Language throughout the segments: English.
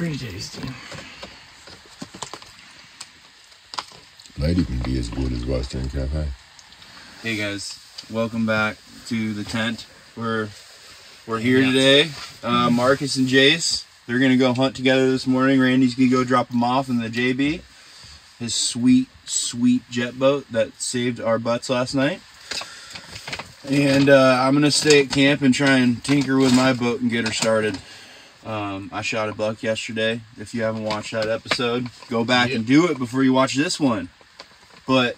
Pretty tasty. Might even be as good as Western Cafe. Hey guys, welcome back to the tent. We're we're here today. Uh, Marcus and Jace, they're gonna go hunt together this morning. Randy's gonna go drop them off in the JB, his sweet, sweet jet boat that saved our butts last night. And uh, I'm gonna stay at camp and try and tinker with my boat and get her started. Um, I shot a buck yesterday. If you haven't watched that episode, go back and do it before you watch this one. But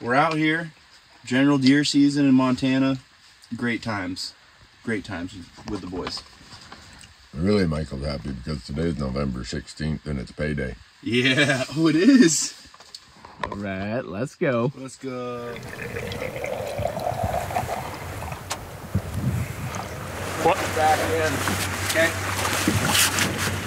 we're out here, general deer season in Montana. Great times, great times with the boys. Really, Michael's happy because today's November 16th and it's payday. Yeah, oh it is. All right, let's go. Let's go. What? Back in. Okay.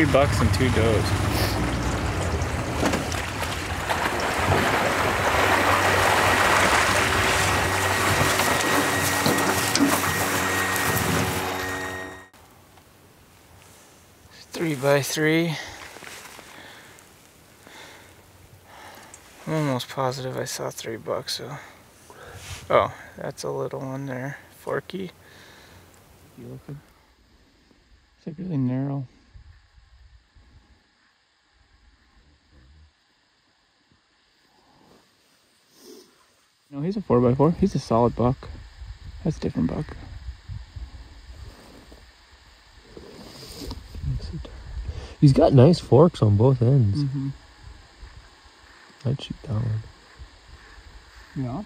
Three bucks and two does. Three by three. I'm almost positive I saw three bucks, so. Oh, that's a little one there. Forky. You looking? It's like really narrow. No, he's a 4x4. He's a solid buck. That's a different buck. He's got nice forks on both ends. Mm-hmm. I'd shoot that one. Yeah,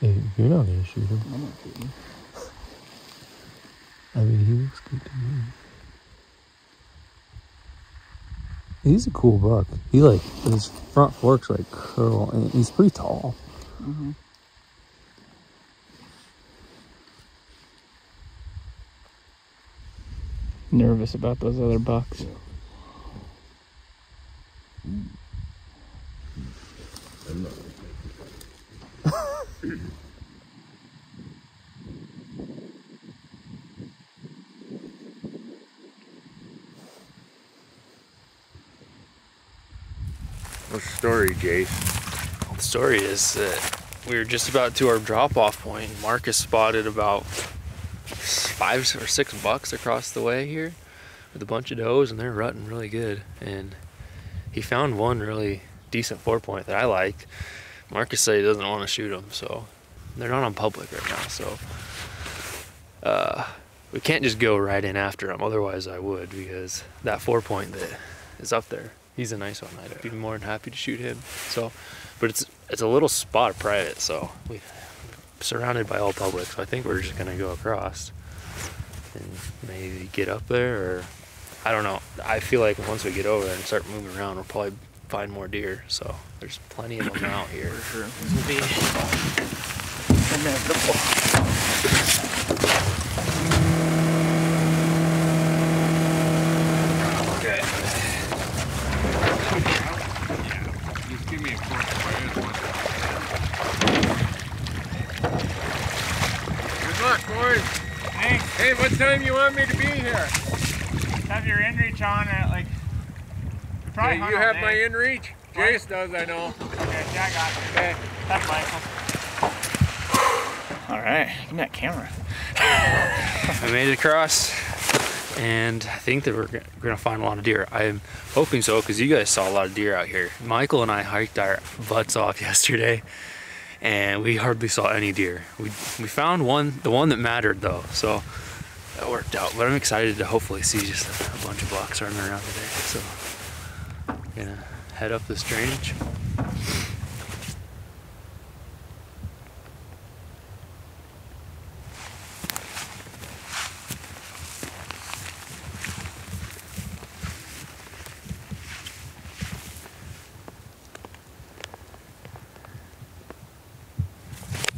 Hey, you're not gonna shoot him. I'm not shooting. I mean, he looks good to me. He's a cool buck. He like his front forks like curl, and he's pretty tall. Mm-hmm. Nervous about those other bucks. I'm not. What's the story, Jace? The story is that we were just about to our drop off point. Marcus spotted about five or six bucks across the way here with a bunch of does, and they're rutting really good. And he found one really decent four point that I liked. Marcus said he doesn't want to shoot them, so they're not on public right now. So uh, we can't just go right in after them. Otherwise, I would because that four point that is up there, he's a nice one. I'd be more than happy to shoot him. So, but it's it's a little spot of private, so we're surrounded by all public. So I think we're just gonna go across and maybe get up there, or I don't know. I feel like once we get over there and start moving around, we'll probably find more deer. So there's plenty of them out here. For Sure. This will be inevitable. Okay. Just give me a quick Good luck, boys. Thanks. Hey, what time me to be here? Have your inReach on at like. we probably Hey, you have day. my inReach? What? Jace does, I know. Okay, yeah, I got you. Okay. That's Michael. All right, give me that camera. I made it across, and I think that we're gonna find a lot of deer. I'm hoping so because you guys saw a lot of deer out here. Michael and I hiked our butts off yesterday, and we hardly saw any deer. We we found one, the one that mattered though. So that worked out. But I'm excited to hopefully see just a, a bunch of blocks running around today. So, gonna head up this drainage.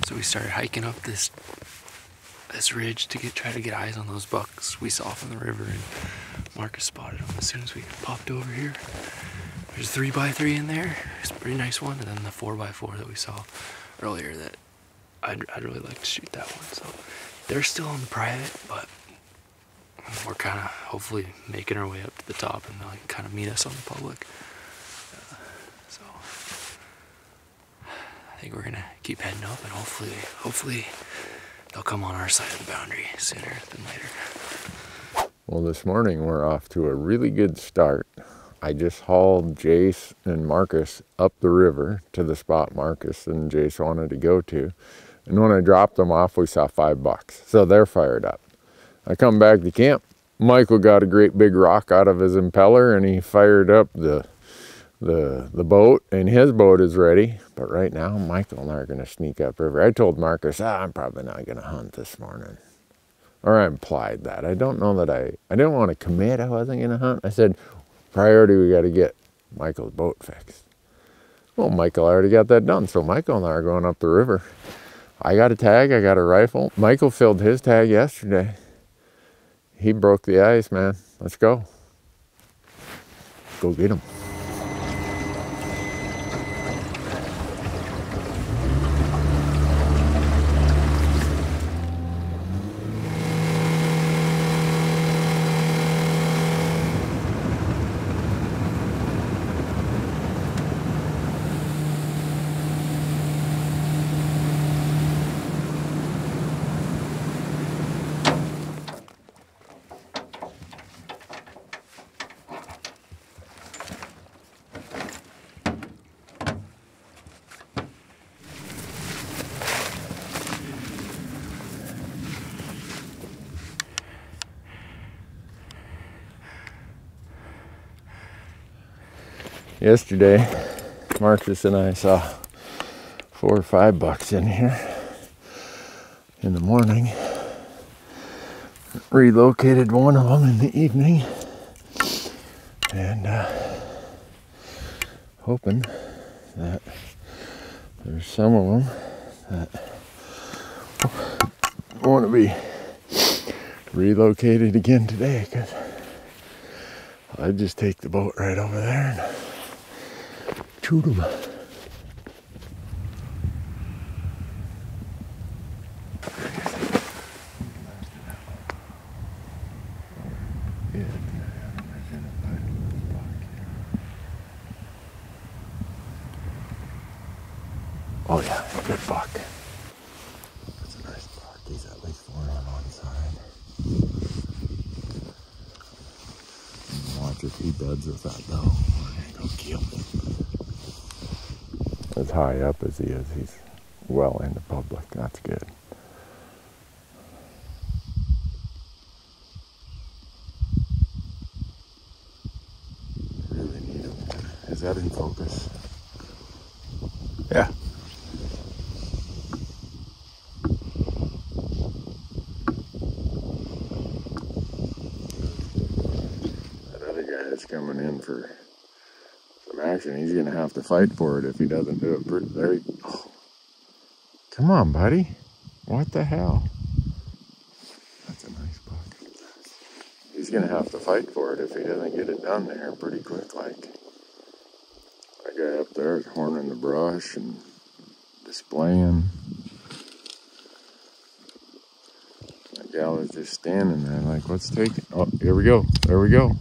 So we started hiking up this this ridge to get try to get eyes on those bucks we saw from the river and Marcus spotted them as soon as we popped over here. There's a three by three in there. It's a pretty nice one, and then the four by four that we saw earlier that I'd, I'd really like to shoot that one. So they're still on the private, but we're kind of hopefully making our way up to the top and they'll like, kind of meet us on the public. Uh, so I think we're gonna keep heading up and hopefully, hopefully they'll come on our side of the boundary sooner than later. Well, this morning we're off to a really good start. I just hauled Jace and Marcus up the river to the spot Marcus and Jace wanted to go to. And when I dropped them off, we saw five bucks. So they're fired up. I come back to camp. Michael got a great big rock out of his impeller and he fired up the the the boat and his boat is ready. But right now, Michael and I are gonna sneak up river. I told Marcus, ah, I'm probably not gonna hunt this morning. Or I implied that. I don't know that I I didn't want to commit I wasn't gonna hunt. I said, priority we gotta get Michael's boat fixed. Well, Michael already got that done, so Michael and I are going up the river. I got a tag, I got a rifle. Michael filled his tag yesterday. He broke the ice, man. Let's go. Go get him. Yesterday, Marcus and I saw four or five bucks in here in the morning. Relocated one of them in the evening. And uh, hoping that there's some of them that want to be relocated again today because I'd just take the boat right over there and shoot them. Oh yeah, good buck. That's a nice buck. He's at least four on one side. Watch if he beds with that though. We're gonna go kill him. As high up as he is, he's well in the public. That's good. Really him. Is that in focus? Yeah. That other guy that's coming in for some action, he's gonna have to fight for it if he doesn't do it. Pretty, there, he, oh. Come on, buddy. What the hell? That's a nice buck. He's gonna have to fight for it if he doesn't get it done there pretty quick. Like that guy up there is horning the brush and displaying. That gal is just standing there like, let's take it. Oh, here we go. There we go.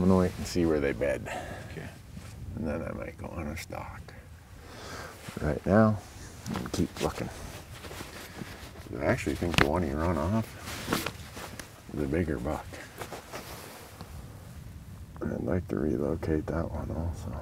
I'm gonna wait and see where they bed. Okay. And then I might go on a stalk. Right now, I'm keep looking. I actually think the one you run off is a bigger buck. And I'd like to relocate that one also.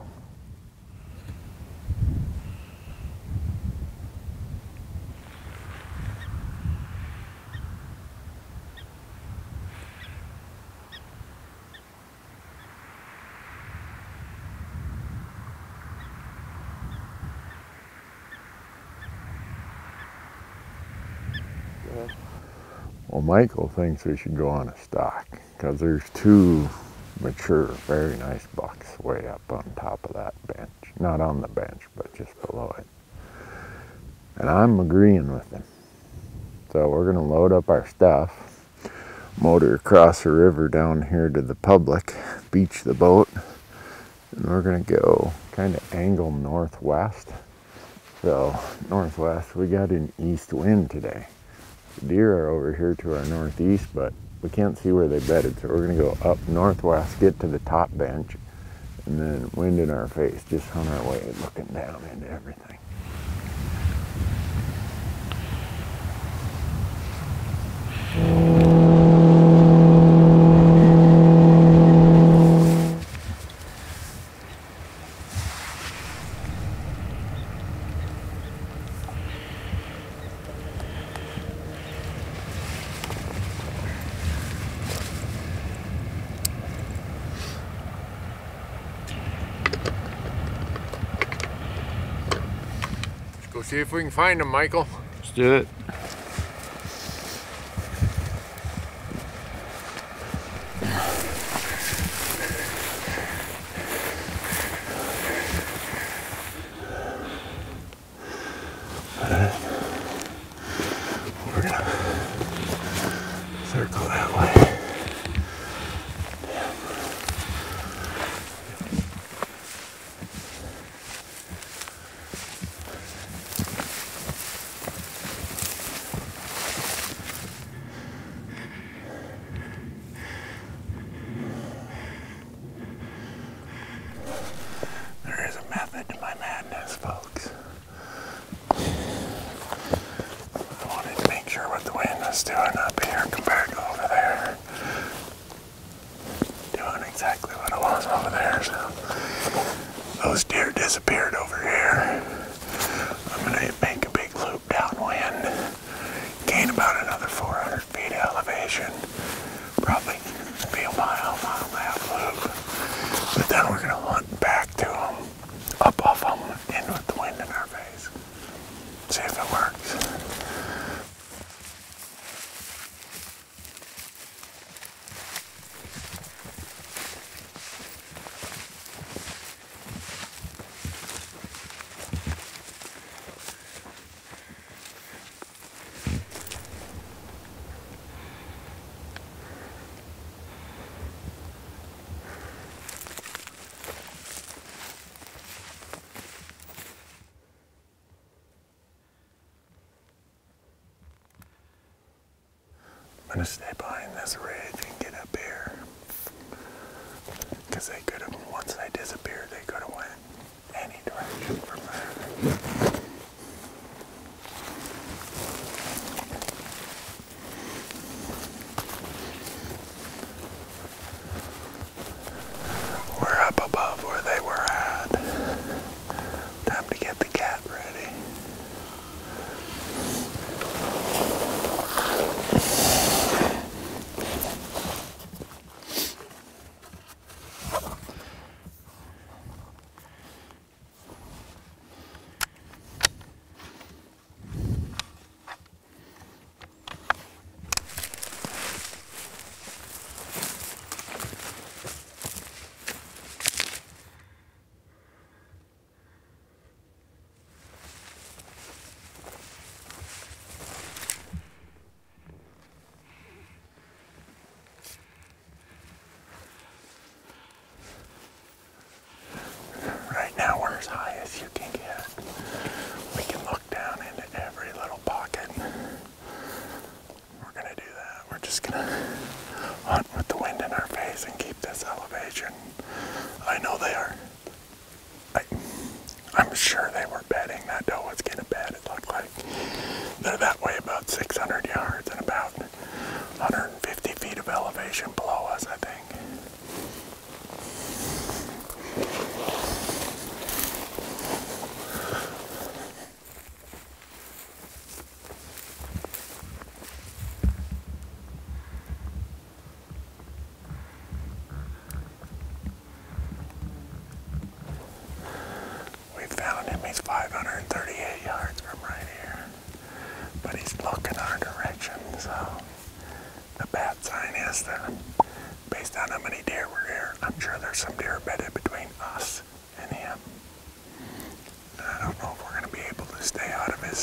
Michael thinks we should go on a stock because there's two mature, very nice bucks way up on top of that bench. Not on the bench, but just below it. And I'm agreeing with him. So we're going to load up our stuff, motor across the river down here to the public, beach the boat, and we're going to go kind of angle northwest. So, northwest, we got an east wind today. Deer are over here to our northeast, but we can't see where they bedded. So we're gonna go up northwest, get to the top bench, and then wind in our face, just on our way, looking down into everything. Find him, Michael. Let's do it.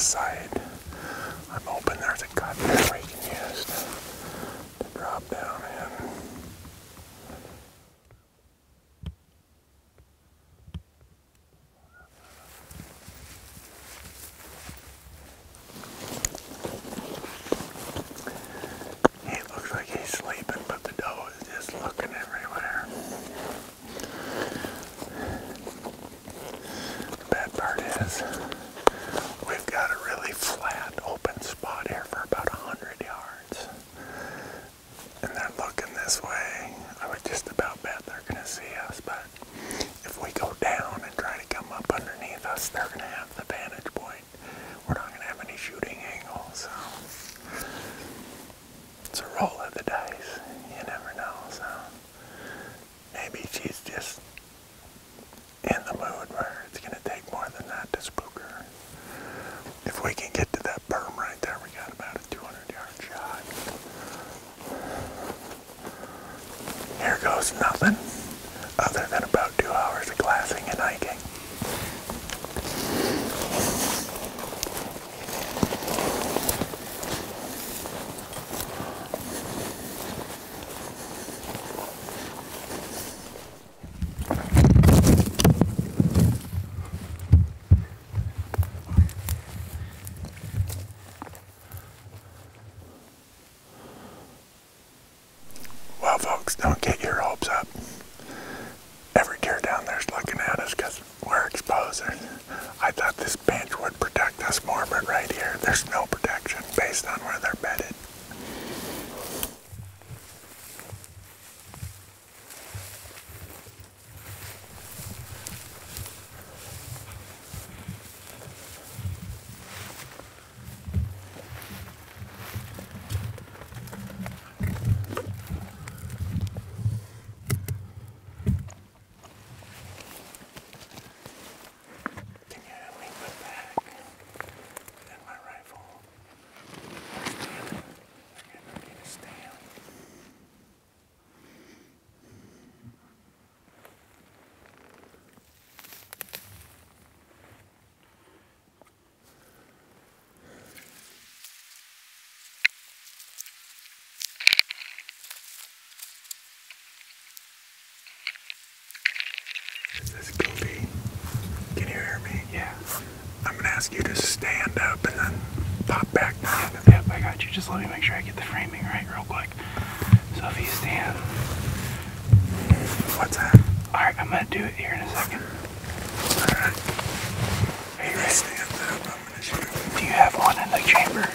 side. we can get Yeah. I'm going to ask you to stand up and then pop back down. Yep, I got you. Just let me make sure I get the framing right real quick. So if you stand. What's that? Alright, I'm going to do it here in a second. Alright. Are you ready? Stand up. I'm going to shoot. Do you have one in the chamber?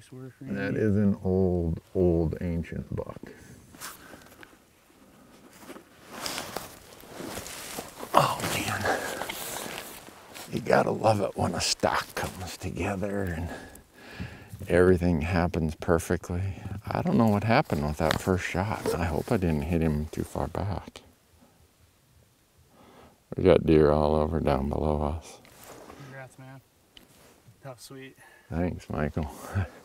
Nice work, Randy. That is an old, old ancient buck. Oh man. You gotta love it when a stock comes together and everything happens perfectly. I don't know what happened with that first shot. I hope I didn't hit him too far back. We got deer all over down below us. Congrats, man. Tough, sweet. Thanks, Michael.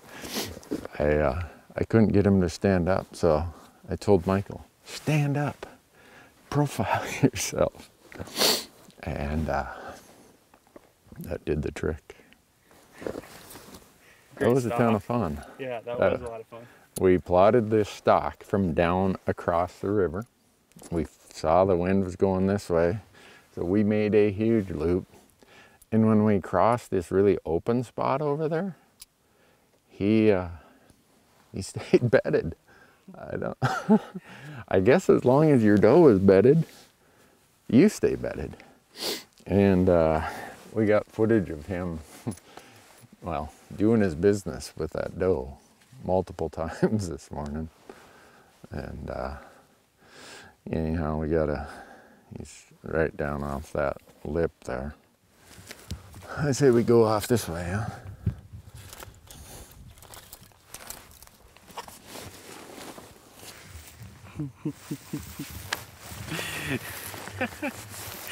I uh, I couldn't get him to stand up, so I told Michael, stand up, profile yourself, and uh, that did the trick. Great that was a ton of fun. Yeah, that Uh, was a lot of fun. We plotted this stock from down across the river. We saw the wind was going this way, so we made a huge loop. And when we crossed this really open spot over there, he uh, he stayed bedded. I don't. I guess as long as your doe is bedded, you stay bedded. And uh, we got footage of him, well, doing his business with that doe multiple times this morning. And uh, anyhow, we got a, he's right down off that lip there. I say we go off this way, huh? Sweet. Yep, he's the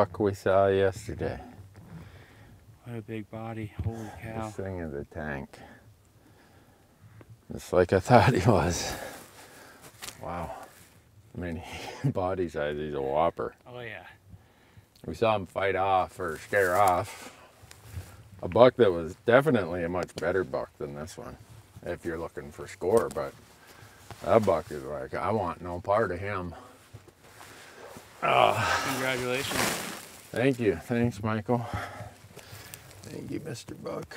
buck we saw yesterday. What a big body. Holy cow. This thing is a tank. Just like I thought he was. Wow. I mean, body size, he's a whopper. Oh, yeah. We saw him fight off or scare off a buck that was definitely a much better buck than this one, if you're looking for score. But that buck is like, I want no part of him. Oh. Congratulations. Thank you. Thanks, Michael. Thank you, Mr. Buck.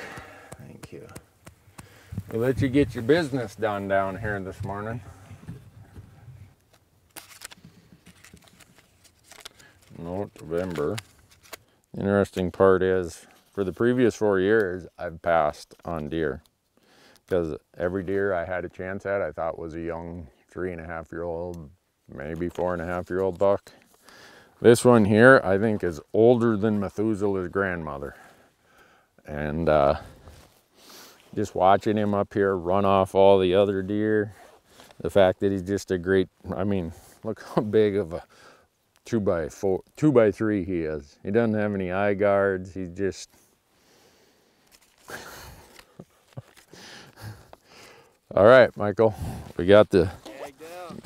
Thank you. We'll let you get your business done down here this morning. November. Interesting part is, for the previous four years, I've passed on deer. Because every deer I had a chance at, I thought was a young three and a half year old, maybe four and a half year old buck. This one here, I think, is older than Methuselah's grandmother. And uh, just watching him up here run off all the other deer, the fact that he's just a great, I mean, look how big of a two by four, two by three he is. He doesn't have any eye guards. He's just, all right, Michael, we got the,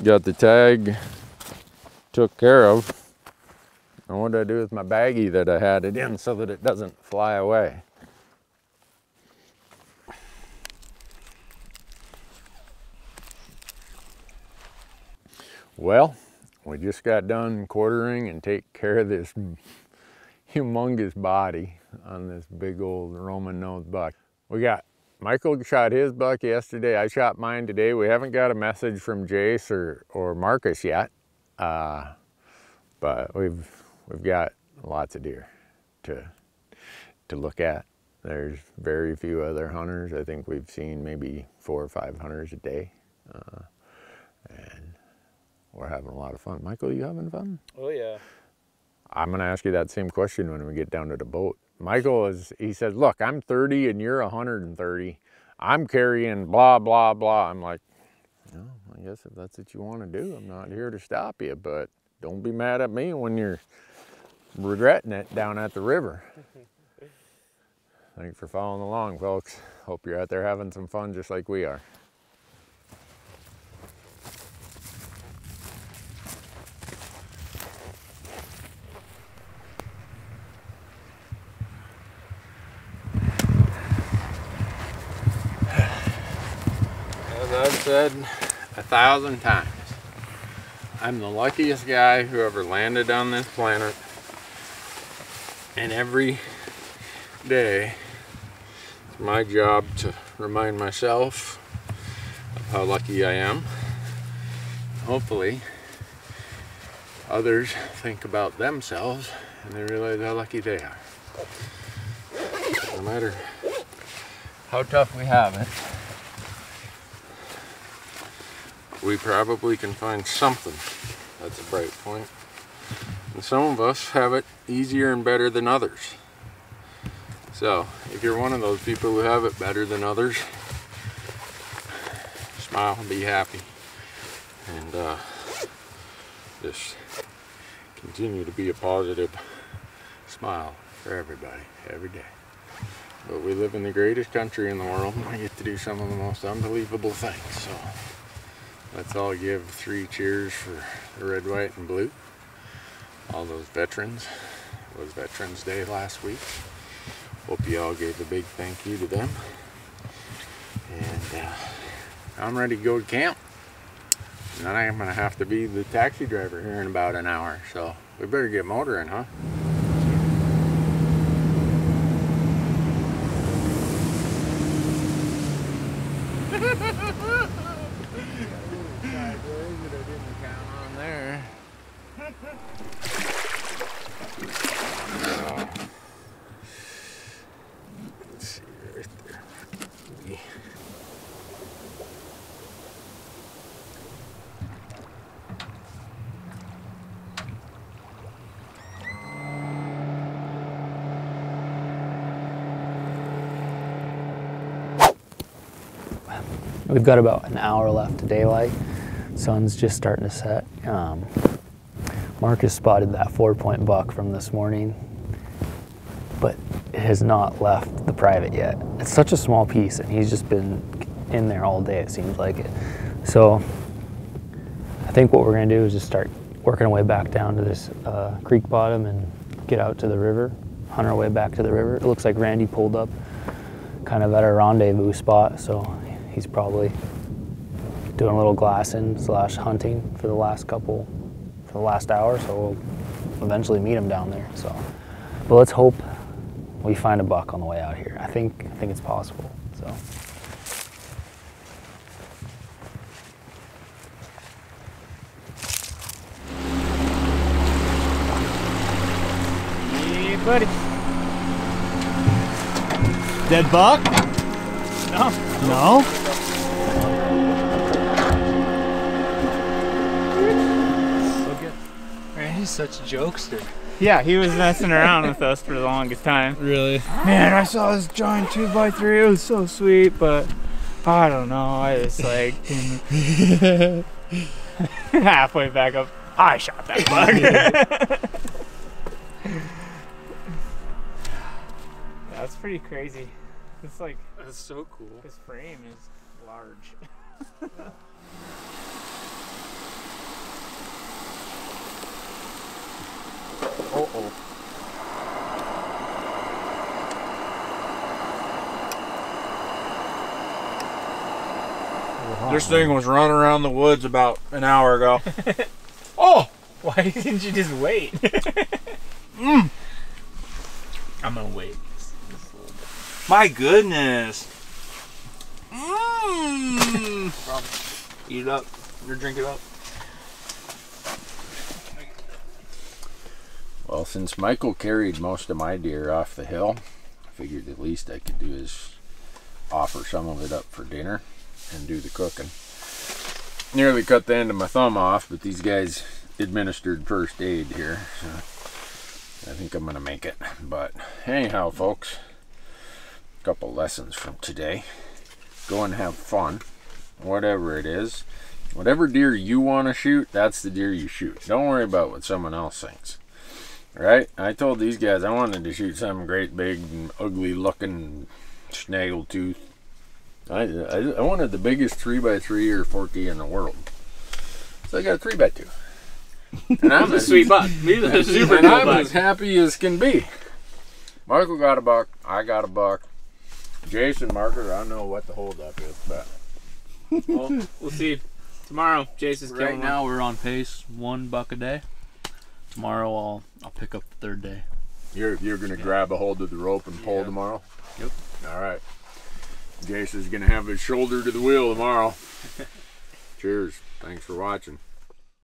got the tag took care of. And what did I do with my baggie that I had it in so that it doesn't fly away? Well, we just got done quartering and take care of this humongous body on this big old Roman nose buck. We got Michael shot his buck yesterday. I shot mine today. We haven't got a message from Jace or, or Marcus yet, uh, but we've we've got lots of deer to to look at. There's very few other hunters. I think we've seen maybe four or five hunters a day, uh, and we're having a lot of fun. Michael, you having fun? Oh, yeah. I'm going to ask you that same question when we get down to the boat. Michael is, he says, look, I'm 30 and you're 130. I'm carrying blah, blah, blah. I'm like, no, I guess if that's what you want to do, I'm not here to stop you, but don't be mad at me when you're regretting it down at the river. Thanks for following along, folks. Hope you're out there having some fun just like we are. As I've said a thousand times, I'm the luckiest guy who ever landed on this planet and every day, it's my job to remind myself of how lucky I am. Hopefully, others think about themselves and they realize how lucky they are. No matter how tough we have it, we probably can find something that's a bright point. And some of us have it easier and better than others. So, if you're one of those people who have it better than others, smile and be happy. And uh, just continue to be a positive smile for everybody, every day. But we live in the greatest country in the world and we get to do some of the most unbelievable things. So let's all give three cheers for the red, white, and blue. All those veterans. It was Veterans Day last week. Hope you all gave a big thank you to them. And uh, I'm ready to go to camp. And then I'm gonna have to be the taxi driver here in about an hour. So we better get motoring, huh? We've got about an hour left to daylight. Sun's just starting to set. Um, Marcus spotted that four point buck from this morning, but it has not left the private yet. It's such a small piece, and he's just been in there all day, it seems like it. So I think what we're going to do is just start working our way back down to this uh, creek bottom and get out to the river, hunt our way back to the river. It looks like Randy pulled up kind of at our rendezvous spot, so he's probably doing a little glassing slash hunting for the last couple, for the last hour. So we'll eventually meet him down there. So, but let's hope we find a buck on the way out here. I think I think it's possible. So. Buddy. Dead buck? No. No? Randy's such a jokester. Yeah, he was messing around with us for the longest time. Really? Man, I saw this giant 2x3. It was so sweet, but I don't know. I was like halfway back up. I shot that bug. That's pretty crazy. It's like That's so cool. his frame is large. Oh oh. This thing was running around the woods about an hour ago. oh, Why didn't you just wait? Mm. I'm gonna wait. Just- just a little bit. My goodness. Mmm. Eat it up. Or drink it up. Well, since Michael carried most of my deer off the hill, I figured the least I could do is offer some of it up for dinner and do the cooking. Nearly cut the end of my thumb off, but these guys administered first aid here, so I think I'm gonna make it. But anyhow, folks, a couple lessons from today. Go and have fun, whatever it is. Whatever deer you want to shoot, that's the deer you shoot. Don't worry about what someone else thinks. Right? I told these guys I wanted to shoot some great big and ugly looking snaggletooth. I, I, I wanted the biggest 3x3 or 40 in the world. So I got a 3x2. And I'm a Sweet buck. He's a super and I'm buck. as happy as can be. Michael got a buck. I got a buck. Jace and Marcus, I don't know what the holdup is, but well, we'll see tomorrow. Jason's Right killing now we're on pace, one buck a day. Tomorrow I'll I'll pick up the third day. You're you're gonna grab a hold of the rope and pull Yeah. tomorrow. Yep. All right. Jason's gonna have his shoulder to the wheel tomorrow. Cheers. Thanks for watching.